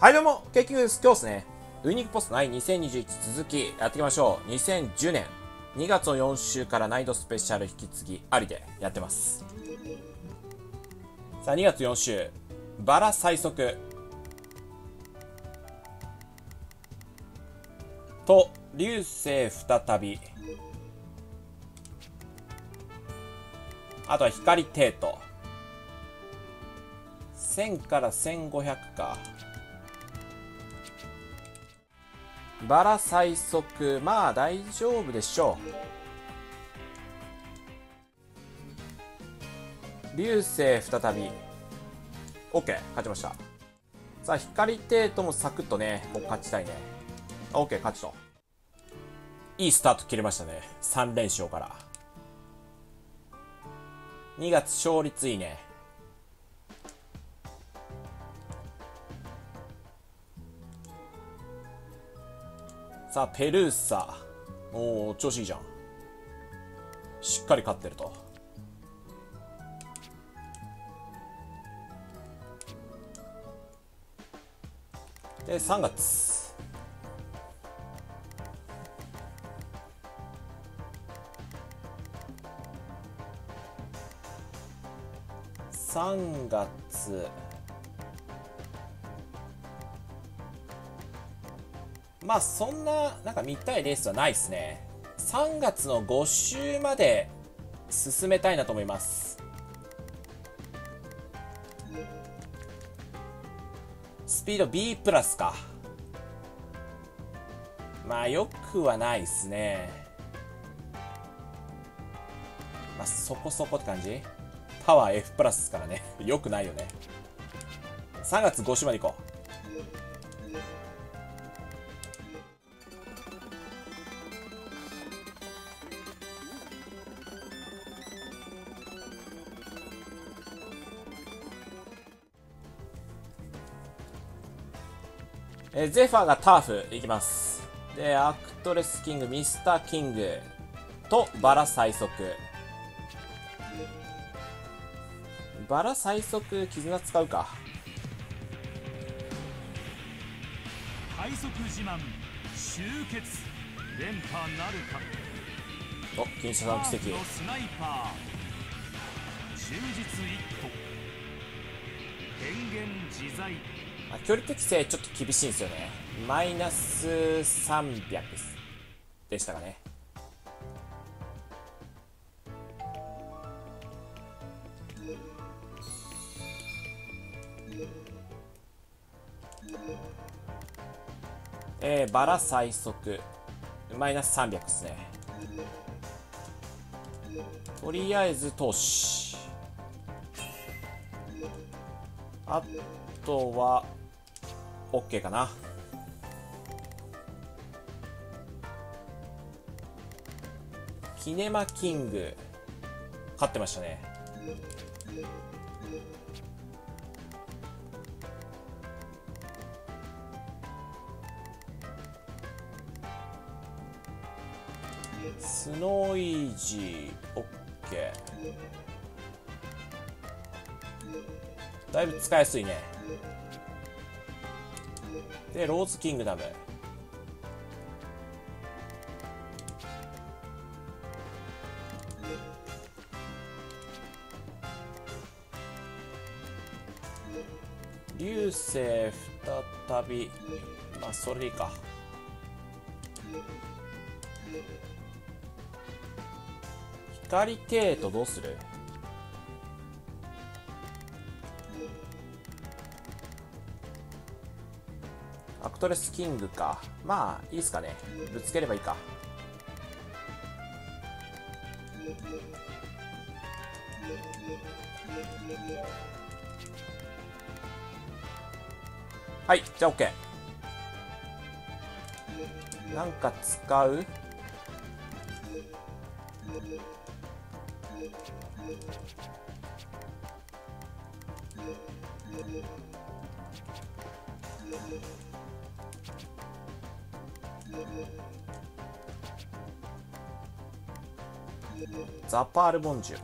はいどうも、ケーキングです。今日ですね、ウイニングポスト9 2021続きやっていきましょう。2010年2月の4週からナイトスペシャル引き継ぎありでやってます。さあ、2月4週、バラ最速。と、流星再び。あとは光テート。1000から1500か。バラ最速。まあ大丈夫でしょう。流星再び。OK 勝ちました。さあ光テートもサクッとねこう勝ちたいね。OK 勝ちと。いいスタート切れましたね。3連勝から。2月勝率いいね。さあ、ペルーサ。おお調子いいじゃん。しっかり勝ってると。で、3月。3月。まあそんな、なんか見たいレースはないですね。3月の5週まで進めたいなと思います。スピード B プラスか。まあよくはないですね。まあそこそこって感じ？パワー F プラスですからね。よくないよね。3月5週まで行こう。えー、ゼファーがターフいきます。で、アクトレスキング、ミスターキングとバラ最速。バラ最速、絆使うか。快速自慢集結連覇なるかお金車さん奇跡スナイパー充実一歩変幻自在まあ、距離適正ちょっと厳しいんですよね。マイナス300でしたかね。えー、バラ最速。マイナス300ですね。とりあえず投資あとは OK かな。キネマキング。勝ってましたね。スノーイージー。OK だいぶ使いやすいね。でローズキングダム。流星再びまあそれでいいか。光テートどうする？アクトレスキングか。まあいいっすかね。ぶつければいいか。はいじゃあ OK なんか使う？ザパールボンジュ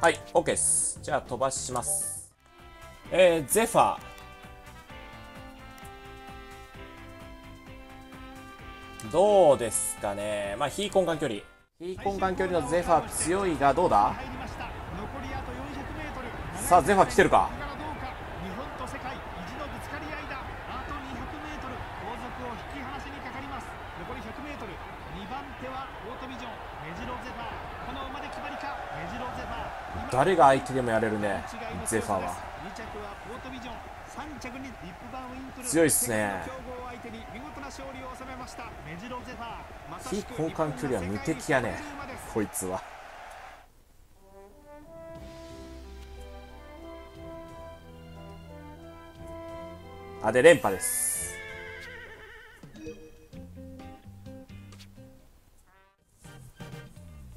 はい OK ですじゃあ飛ばしますえー、ゼファー。どうですかね。まあ、非根幹距離。非根幹距離のゼファー強いがどうだ？さあ、ゼファー来てるか？日本と世界意地のぶつかり合いだあと 200m 後続を引き離しにかかります残り 100m2 番手はオートビジョンメジロゼファーこの馬で決まりかメジロゼファー誰が相手でもやれるね、ゼファーは。2着はオートビジョン3着にリップバンウィントル強いっすね強豪相手に見事な勝利を収めましたメジロゼファーまさ非しく根幹距離は無敵やねこいつは。あ、で、連覇です。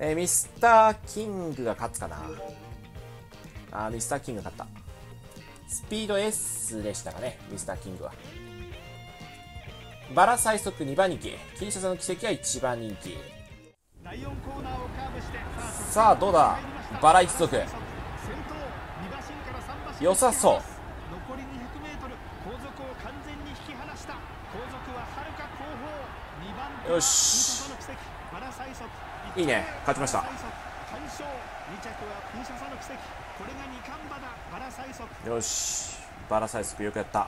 えーミスターキングが勝つかな。あー、ミスターキングが勝った。スピード S でしたかね、ミスターキングは。バラ最速2番人気。キリシャさんの奇跡は1番人気。第4コーナーをカーブしてさあ、どうだ？バラ一足。先頭2馬身から3馬身良さそう残り 200m 後続を完全に引き離した後続ははるか後方2番手はよしピンシャサの奇跡バラ最速いいね。勝ちました。よし。バラ最速よくやった。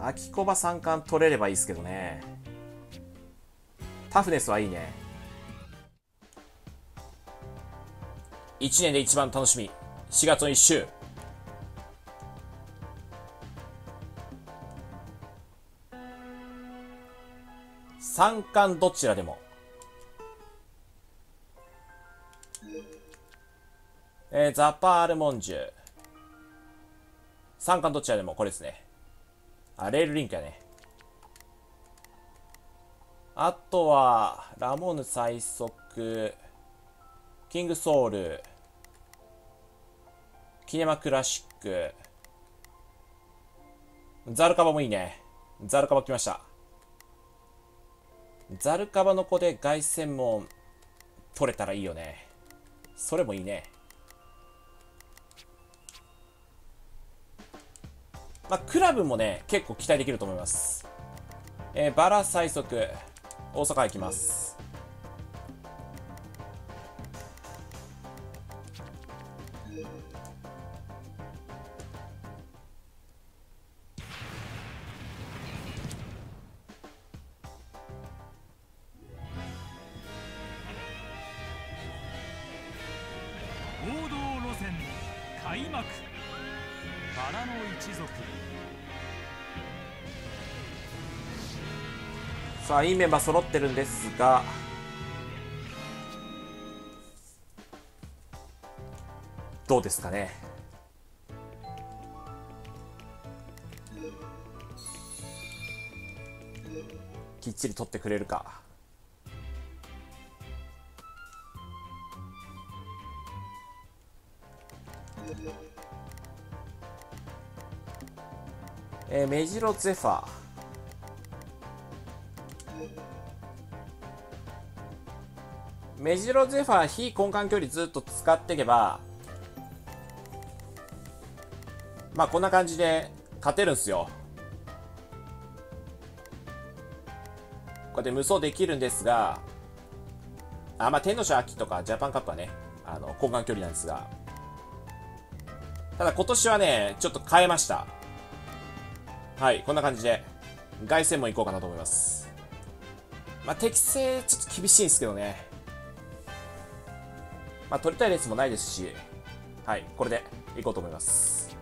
秋コバ三冠取れればいいですけどね。タフネスはいいね。1年で一番楽しみ4月の1週三冠どちらでも。えー、ザパールモンジュ。三冠どちらでもこれですね。あ、レールリンクやね。あとは、ラモーヌ最速、キングソウル、キネマクラシック、ザルカバもいいね。ザルカバ来ました。ザルカバの子で凱旋門取れたらいいよね。それもいいね。まあ、クラブもね、結構期待できると思います。えーバラ最速、大阪行きます。いいメンバー揃ってるんですが、どうですかね。きっちり取ってくれるか。えーメジロゼファー。メジロゼファー非根幹距離ずっと使っていけばまあこんな感じで勝てるんですよ。こうやって無双できるんですがあまあ天皇賞秋とかジャパンカップはねあの根幹距離なんですが。ただ今年はねちょっと変えました。はいこんな感じで凱旋門行こうかなと思います。まあ適正ちょっと厳しいんですけどね。まあ、取りたいレースもないですし、はい、これでいこうと思います。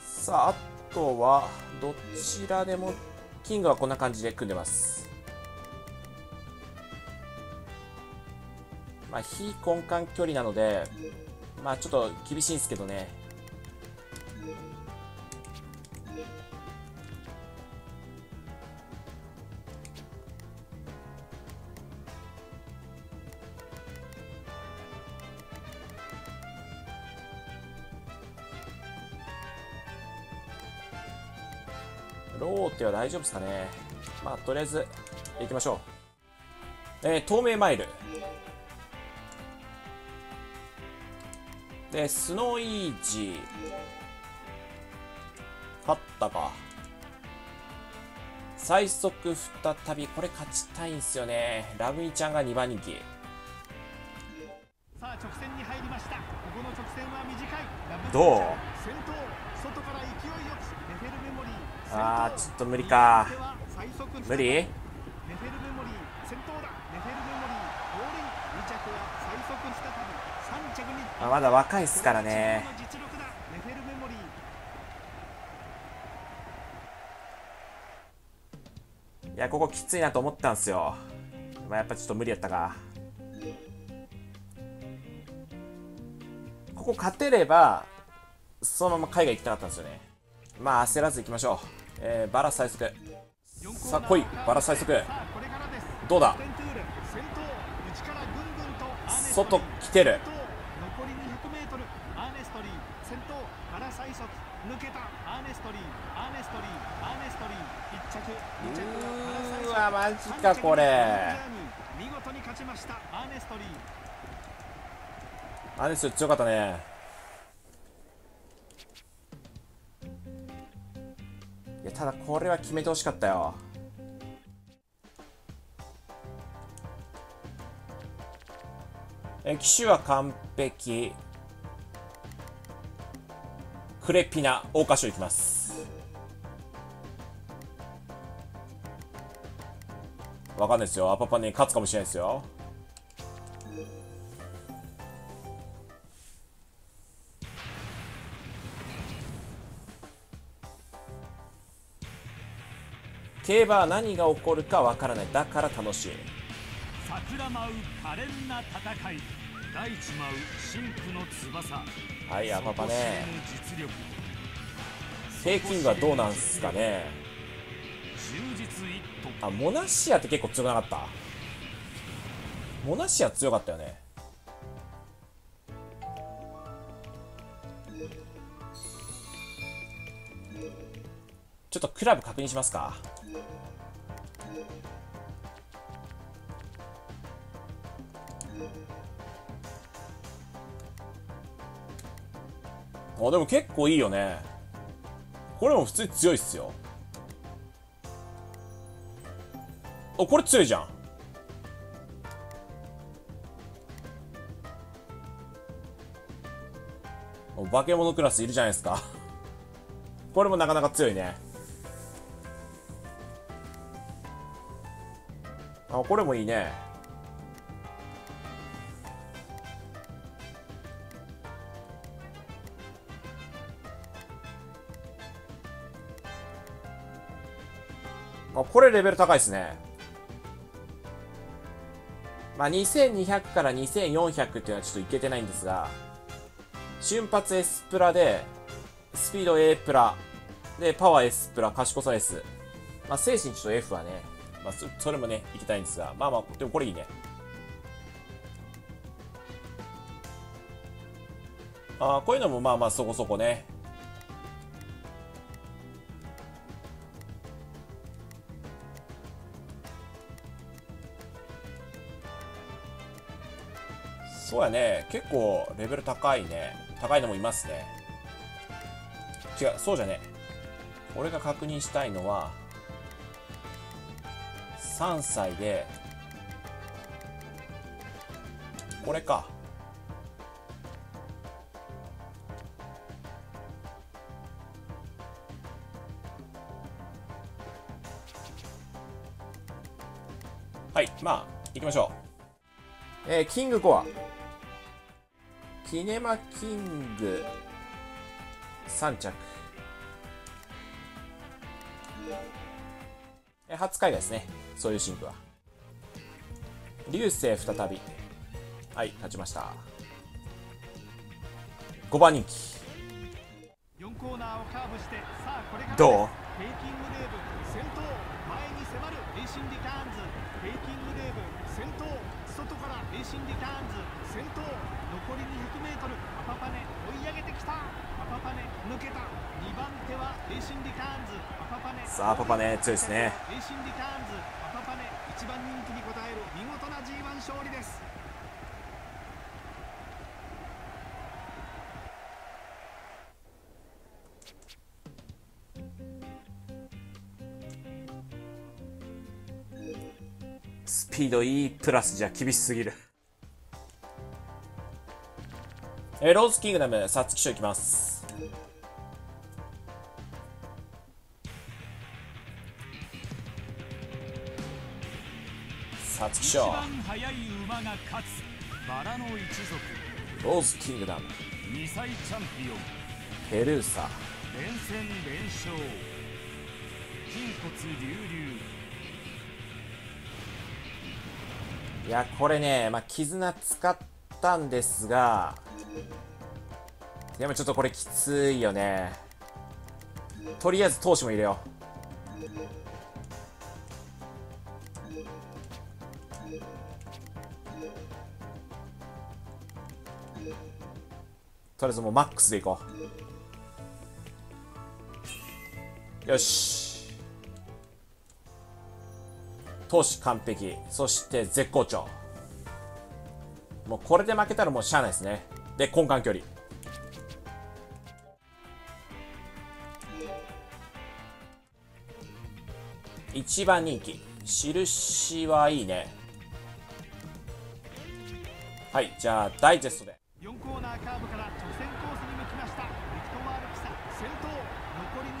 さあ、あとは、どちらでも、キングはこんな感じで組んでます。まあ、非根幹距離なので、まあ、ちょっと厳しいんですけどね。大丈夫ですかね。まあ、とりあえず、行きましょう。えー、透明マイル。で、スノーイージー。勝ったか。最速再び、これ勝ちたいんすよね。ラブイちゃんが2番人気。さあ直線に入りましたここの直線は短いどう？あー、ちょっと無理か。無理？ネフェルメモリー先頭だネフェルメモリー降臨2着は最速再び3着にあまだ若いっすからね。いや、ここきついなと思ったんすよ。まあ、やっぱちょっと無理やったか。ここ勝てれば、そのまま海外行きたかったんですよね。まあ、焦らず行きましょう。えー、バラ最速。さあ、来い、バラ最速。どうだ？外来てる先頭残り 200m アーネストリー先頭原最速抜けたアーネストリーアーネストリーアーネストリー1着2着は原最速うーわマジかこれ見事に勝ちましたアーネストリーあれですよ、強かったね。いや、ただこれは決めてほしかったよ。え、機種は完璧。クレピナ、桜花賞いきます。わかんないですよ。アパパに勝つかもしれないですよ。競馬は何が起こるかわからない。だから楽しい。桜舞う可憐な戦い大地舞う真紅の翼はい、アパパね。実力フェイキングはどうなんすかね。あ、モナシアって結構強くなかった？モナシア強かったよね。ちょっとクラブ確認しますか。あ、でも結構いいよね。これも普通に強いっすよ。お、これ強いじゃん。お化け物クラスいるじゃないですか。これもなかなか強いね。あ、これもいいね。これレベル高いですね。まあ、2200から2400っていうのはちょっといけてないんですが、瞬発 S プラで、スピード A プラ、で、パワー S プラ、賢さ S。まあ、精神ちょっと F はね、まあ、そそれもね、いきたいんですが、まあまあ、でもこれいいね。あーこういうのもまあまあそこそこね。そうやね。結構レベル高いね。高いのもいますね。違う、そうじゃね。俺が確認したいのは、3歳で、これか。はい、まあ、行きましょう。えー、キングコア。キネマキング3着。えー初海外ですね。そういうシンクは。流星再び。はい、勝ちました。5番人気。4コーナーをカーブしてさあこれからどう？残り 200m アパパネ追い上げてきた。アパパネ抜けた。2番手はレーシンリターンズ。アパパネさあパパネ強いですね。レーシンリターンズ。アパパネ1番人気に応える見事な G1 勝利です。スピード E プラスじゃ厳しすぎるえーローズキングダム皐月賞いきます。皐月一賞ローズキングダム。2歳チャンピオン。ペルーサ。連戦連勝。筋骨隆々。いやこれねまあ絆使ったんですがでもちょっとこれきついよね。とりあえず投資も入れよう。とりあえずもうマックスでいこう。よし。投手完璧。そして絶好調。もうこれで負けたらもうしゃあないですね。で根幹距離。一番人気。印はいいね。はいじゃあダイジェストで。4コーナーカーブから直線コースに向きました。ビクトワール・ピサ。先頭残り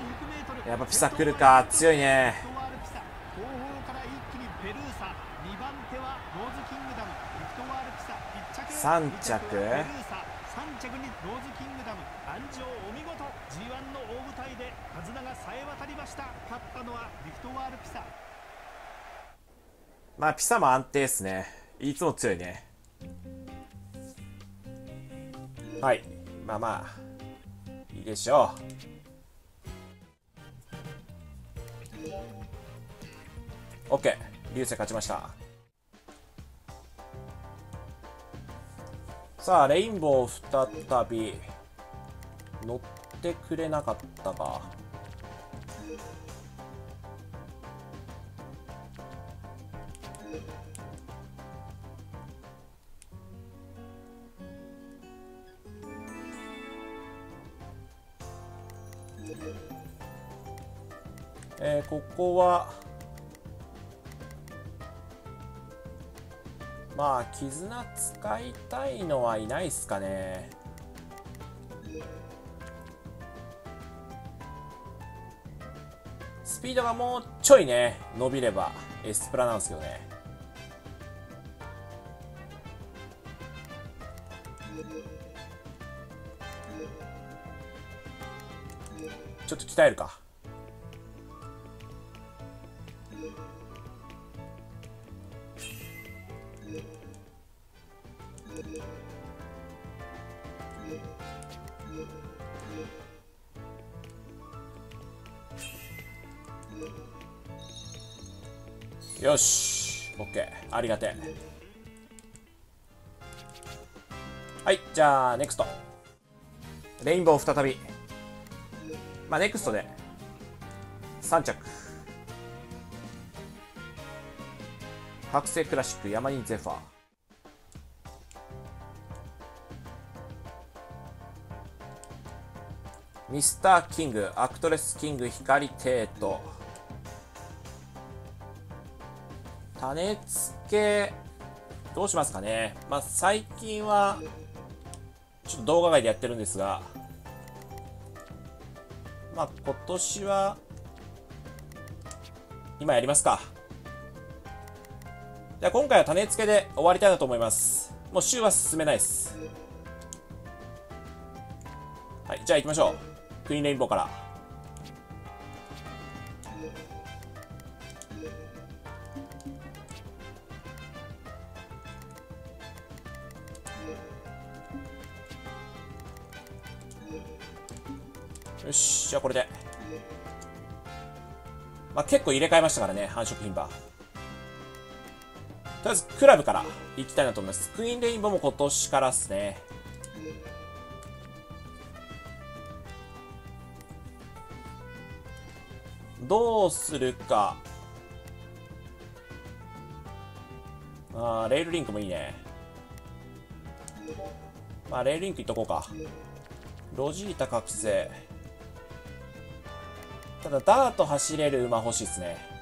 200m やっぱピサ来るか。強いね。後方から一気にペルーサ。2番手はローズ・キングダム。ビクトワール・ピサ。1着。三着二はペルーサ3着にローズ・キングダム鞍上お見事 G1 の大舞台で手綱がさえ渡りました勝ったのはビクトワール・ピサまあピサも安定ですね。いつも強いね。はい。まあまあ。いいでしょう。OK 流星勝ちました。さあレインボー再び乗ってくれなかったか。ここはまあ絆使いたいのはいないっすかね。スピードがもうちょいね伸びればエスプラなんですけどね。ちょっと鍛えるか。よし OK ありがてえ。はいじゃあネクスト。レインボー再び。まあネクストで。3着覚醒クラシックヤマニンゼファー。ミスターキングアクトレスキング光テート種付けどうしますかね。まあ最近はちょっと動画外でやってるんですがまあ今年は今やりますか。じゃあ今回は種付けで終わりたいなと思います。もう週は進めないです。はいじゃあ行きましょう。クイーンレインボーから。よしじゃあこれで。まあ結構入れ替えましたからね繁殖牝馬りあえずクラブから行きたいなと思います。クイーンレインボーも今年からですね。どうするか。あーレールリンクもいいね。まあ、レールリンクいっとこうか。ロジータ覚醒。ただ、ダート走れる馬欲しいですね。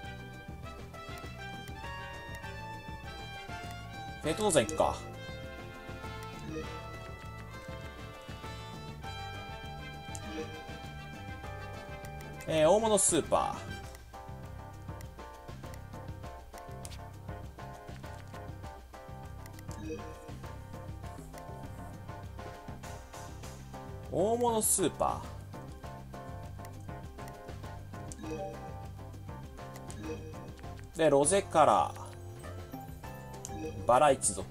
フェイト当然行くか。えー、大物スーパー。大物スーパーでロゼカラーバラ一族。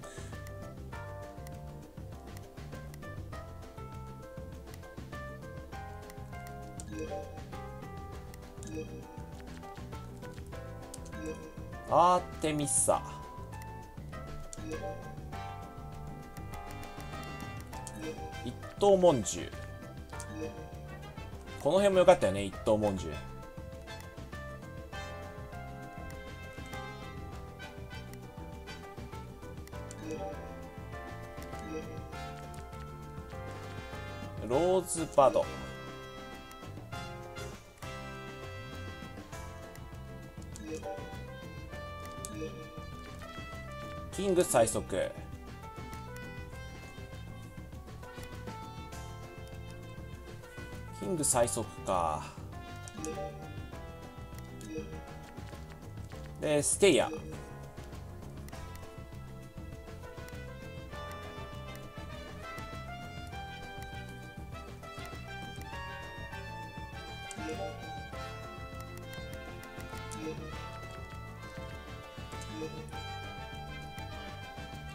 アーテミッサ。一等文殊。この辺も良かったよね一等文殊。ローズバド。キング最速。キング最速か。でステイヤー。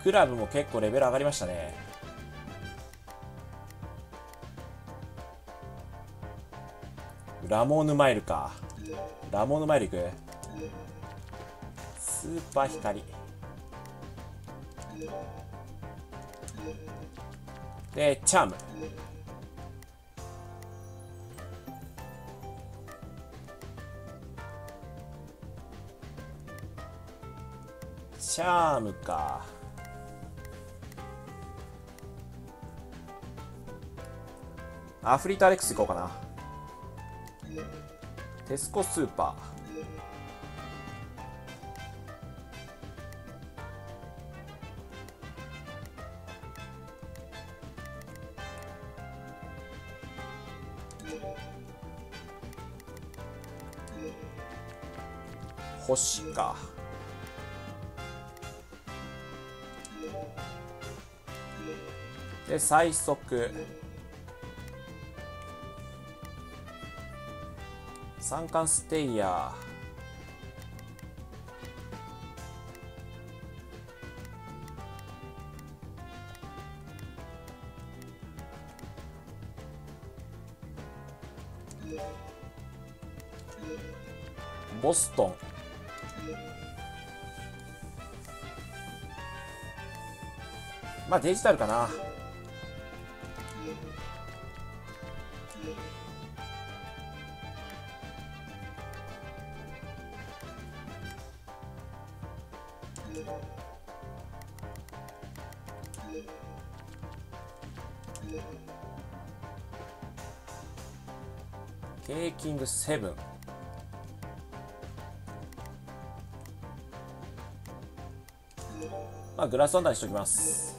クラブも結構レベル上がりましたね。ラモーヌマイルか。ラモーヌマイルいく？スーパー光でチャーム。チャームか。アフリートアレックスいこうかな。テスコスーパー。星か。で最速。三冠ステイヤー。ボストン。まあデジタルかな。ケーキングセブン。まあグラスワンダーにしときます。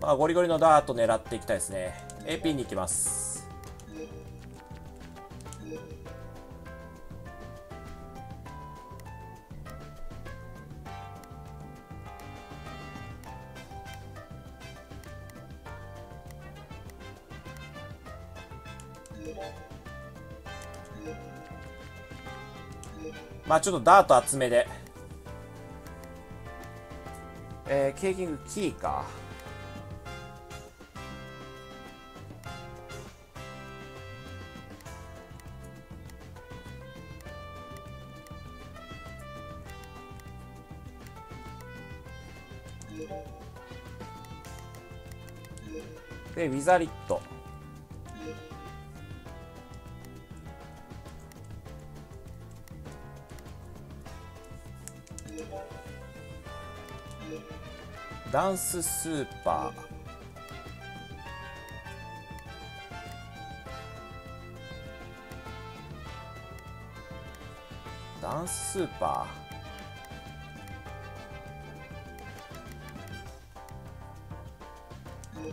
まあゴリゴリのダート狙っていきたいですね。AP に行きます。まあちょっとダート厚めで。えー、ケーキングキーか。で、ウィザリット。ダンススーパー。ダンススーパー。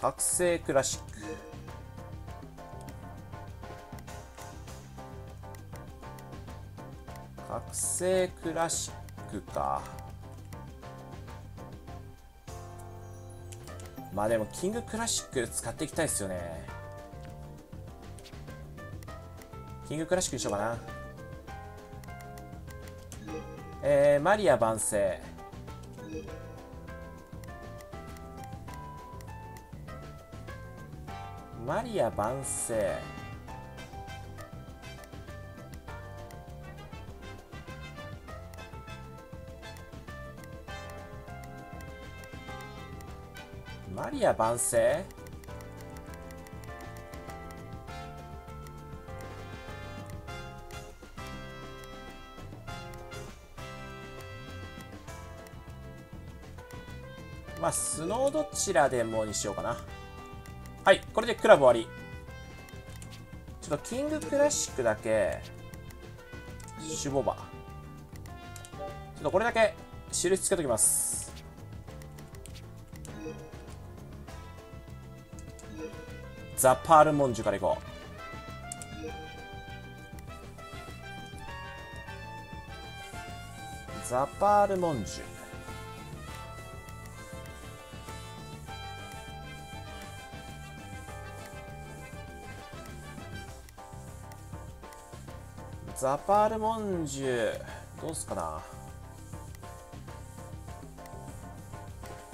覚醒クラシック。覚醒クラシックか。まあでもキングクラシック使っていきたいですよね。キングクラシックにしようかな。えー、マリア万世。マリア万世。リア万世まあ、スノーどちらでもにしようかな。はい、これでクラブ終わり。ちょっとキングクラシックだけ、シュボバ。ちょっとこれだけ印つけときます。ザ・パールモンジュからいこう。ザ・パールモンジュ。ザパールモンジュどうすかな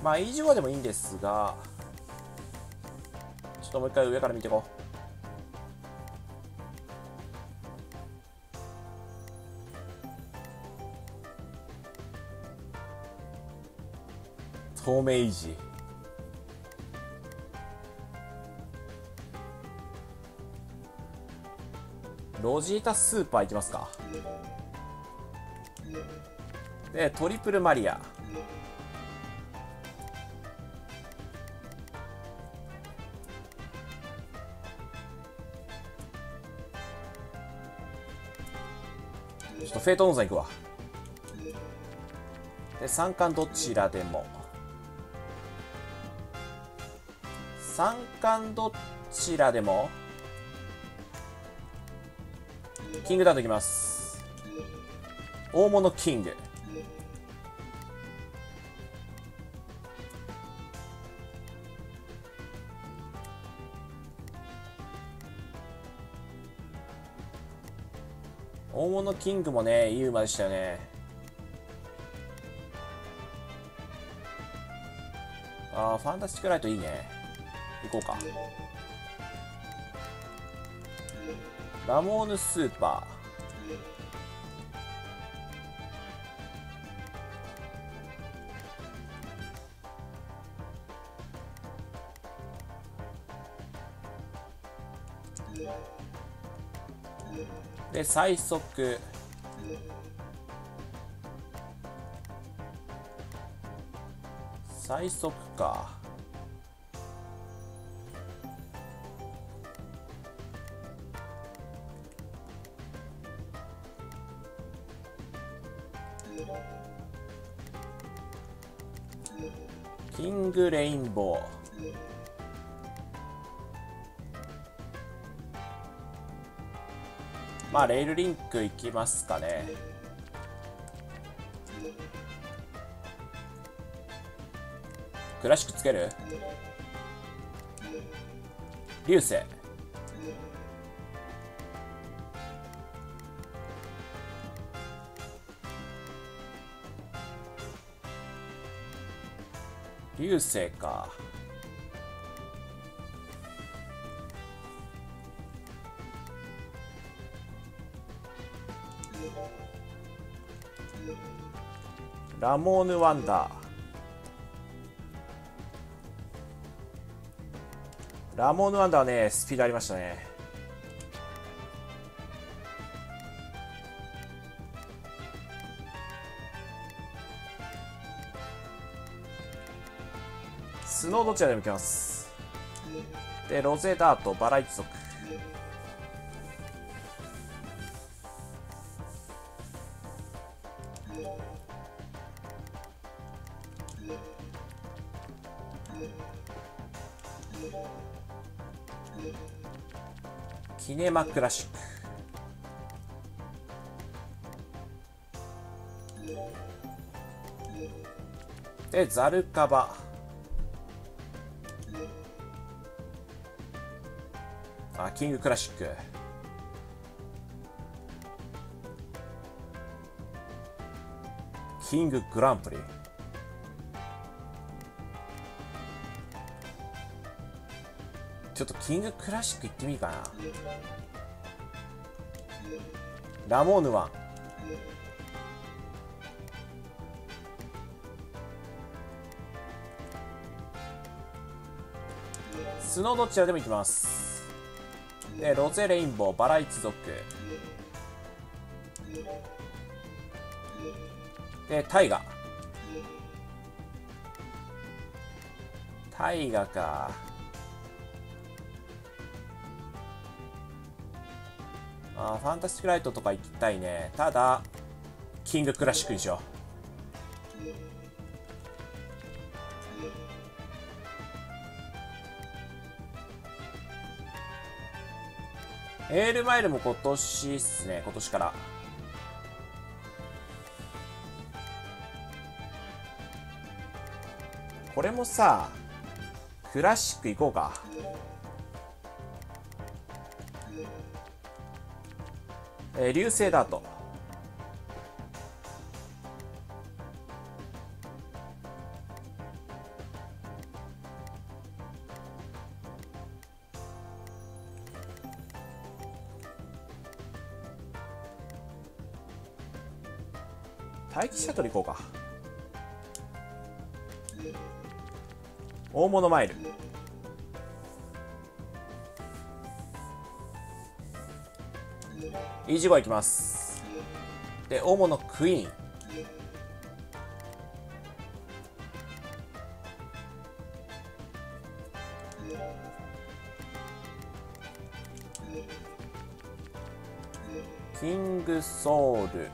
まあ以上でもいいんですがっともう一回上から見ていこう。透明維持ロジータスーパーいきますか。でトリプルマリア。フェイト温泉行くわ。で三冠どちらでも。三冠どちらでもキングダウンできます。大物キング。大物キングもねいい馬でしたよね。ああファンタスティックライトいいね。行こうか。ラモーヌスーパー。で最速。最速か。キングレインボー。まあレールリンクいきますかね。クラシックつける流星流星か。ラモーヌ・ワンダー。ラモーヌ・ワンダーねスピードありましたね。スノーどちらでもいきます。でロゼダートバラ一族。ネマクラシックでザルカバ。あキングクラシック。キンググランプリ。ちょっとキングクラシック行ってみるかな。ラモーヌワン。スノーどちらでも行きます。でロゼレインボーバラ一族。でタイガ。タイガか。あファンタスティックライトとか行きたいね。ただキングクラシックにしよう。エールマイルも今年っすね今年から。これもさクラシック行こうか。えー、流星ダート待機シャトル行こうか。大物マイル。イージーゴーいきます。で大物クイーン。キングソウル。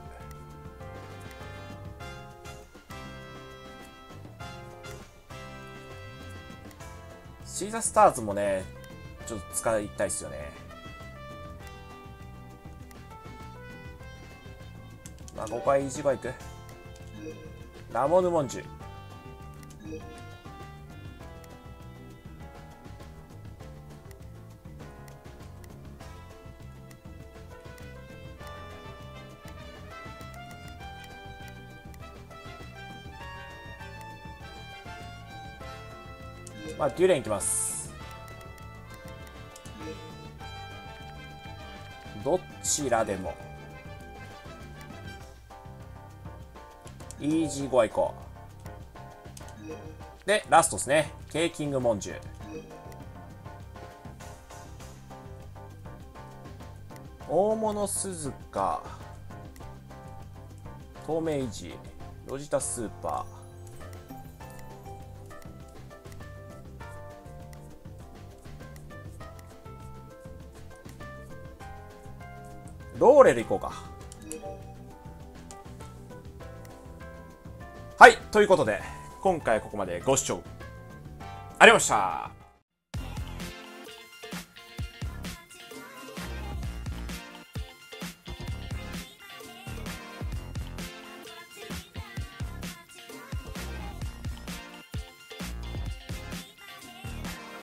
シーザースターズもねちょっと使いたいですよね。ここはイージーバイクラモヌモンジュまあデュレンいきます。どちらでも。イージーゴア行こう。でラストですね。ケーキングモンジュ大物鈴鹿。透明維持ロジタスーパー。ローレル行こうか。はい、ということで、今回ここまでご視聴ありがとうございました。